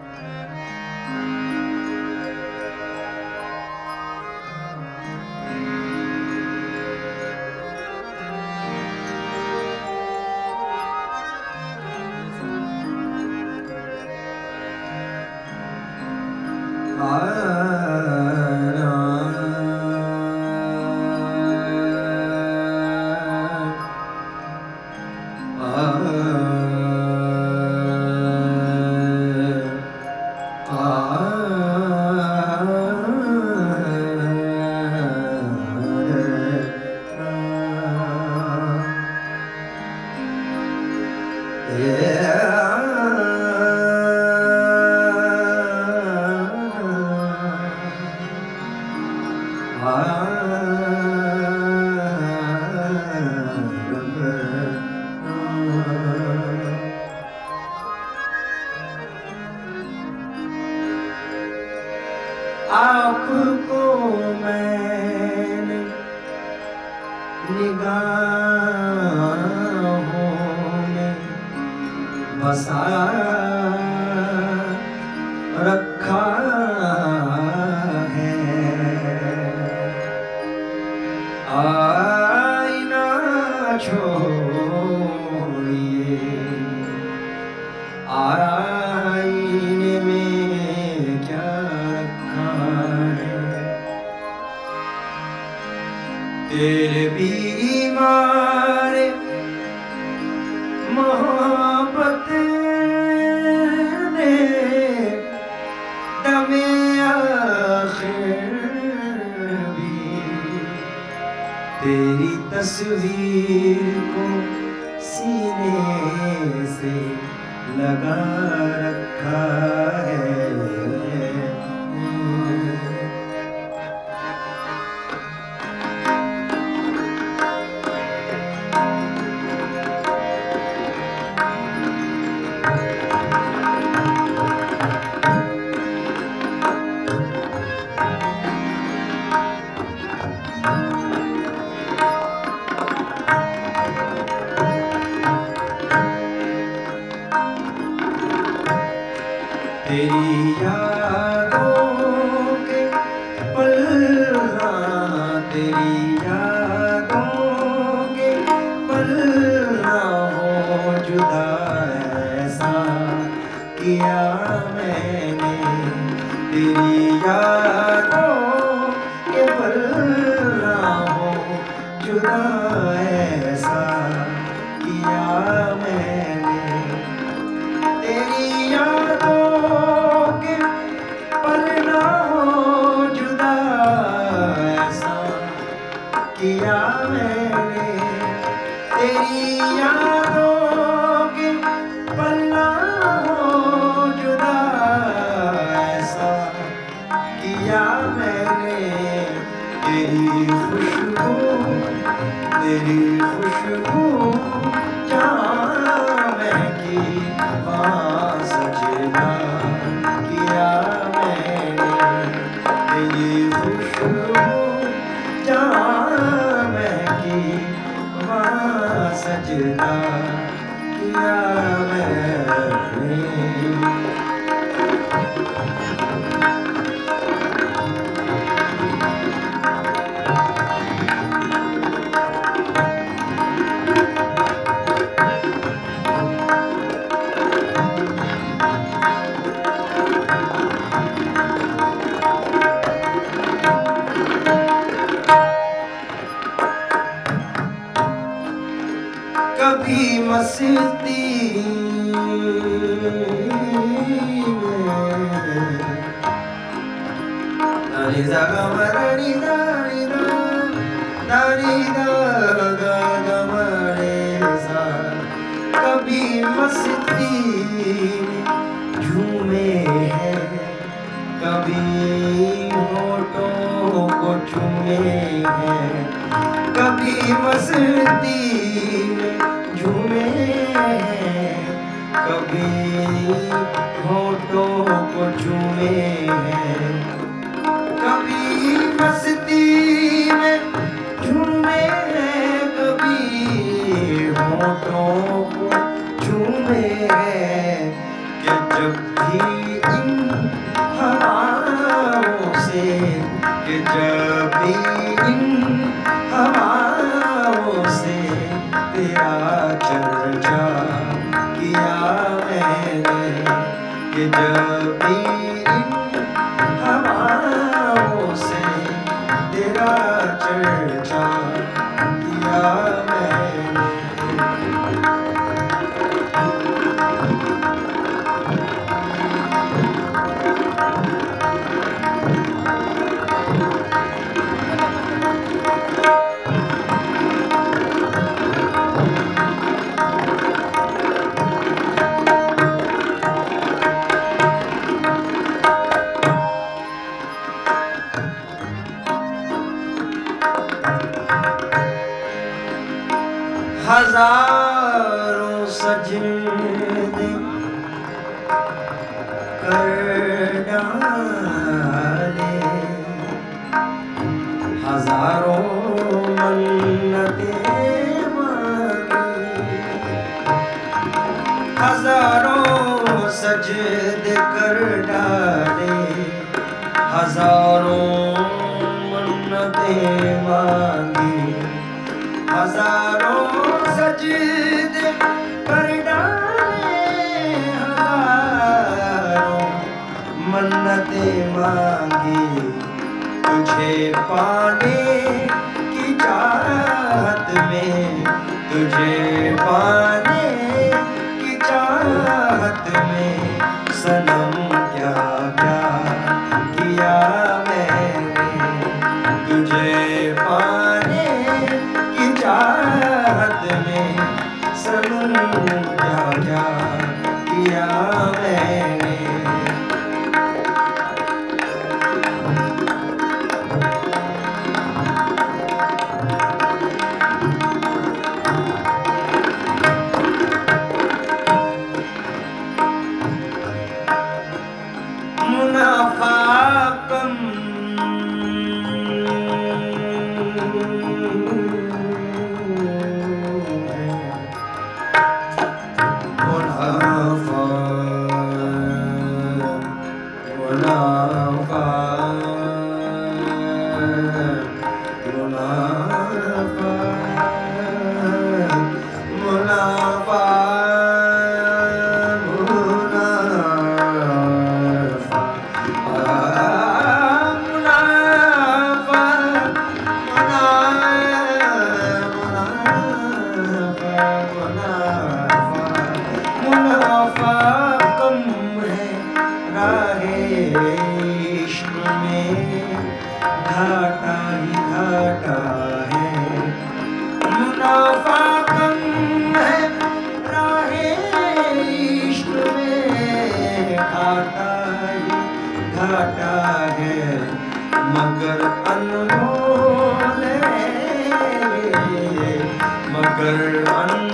Música निगाहों में बसा रखा है। आईना छोड़िए आईने तेरी तस्वीर को सीने से लगा रखा है। किया मैंने, तेरी खुशबू तेरी खुशबू जहाँ महकी वहाँ सजना किया मैंने, तेरी खुशबू जहाँ महकी वहाँ सजना किया मैंने। मस्ती दानी दा गा मा दानी कभी मस्ती झूमे हैं कभी होठों को चूमे हैं कभी मस्ती झूमे कभी होठों दिया चर्चा किया मैंने कि जब भी हजारों सजदे कर हजारों मन्नतें मांगी। हजारों सजदे कर डाले। हजारों मन्नतें मांगी हज़ारों सजदे कर डाले मांगी। तुझे पाने की चाहत में, तुझे पाने की चाहत में, सनम किया घाटा ही घाटा है। मुनाफा कम है, राहे इश्क में घाटा ही घाटा है। मगर अनमोल है मगर अनमोल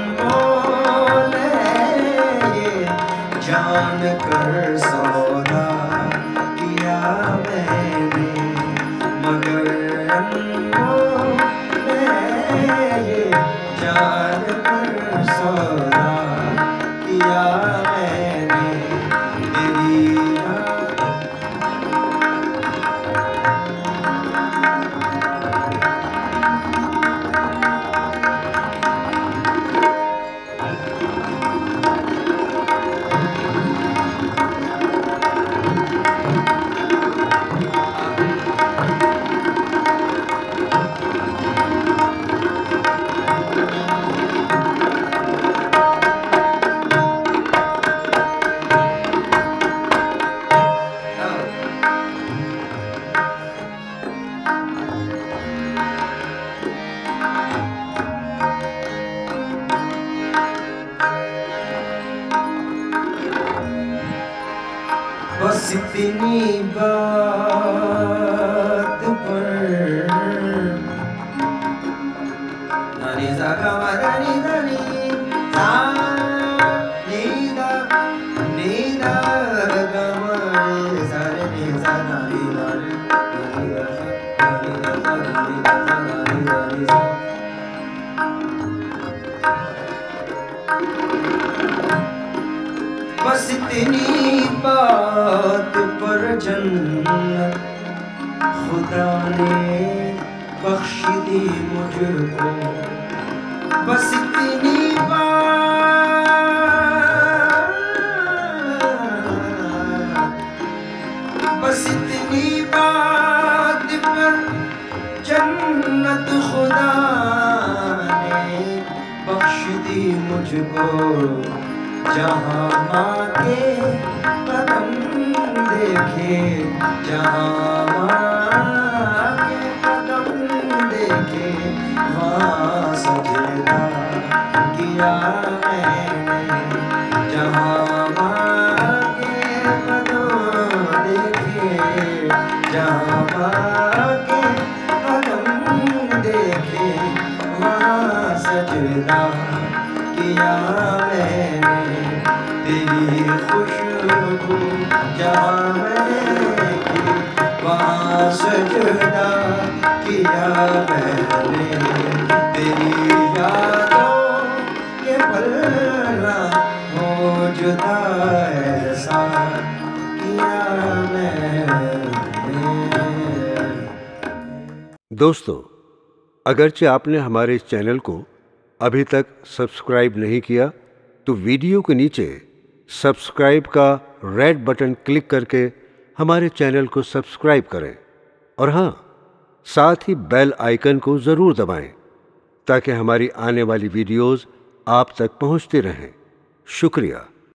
बस इतनी बात पर नानी सा गा नी दा नी सा नी दा नी दा गा मा रे सा रे नी सा ना नी दा रे नी दा सा नी दा सा नी दा सा नी दा नी सा बस इतनी बात पर जन्नत खुदा ने बख्श दी मुझको बस इतनी बात बस इतनी बात पर जन्नत खुदा ने बख्श दी मुझको जहाँ माँ के देखे जहाँ कदम देखे, वहाँ सजदा किया मैंने। जहाँ के देखे, जहाँ के देखे, वहाँ सजदा किया मैंने। तेरी खुशबू दोस्तों, अगरचे आपने हमारे इस चैनल को अभी तक सब्सक्राइब नहीं किया तो वीडियो के नीचे सब्सक्राइब का रेड बटन क्लिक करके हमारे चैनल को सब्सक्राइब करें। और हाँ साथ ही बेल आइकन को ज़रूर दबाएँ, ताकि हमारी आने वाली वीडियोस आप तक पहुँचती रहें। शुक्रिया।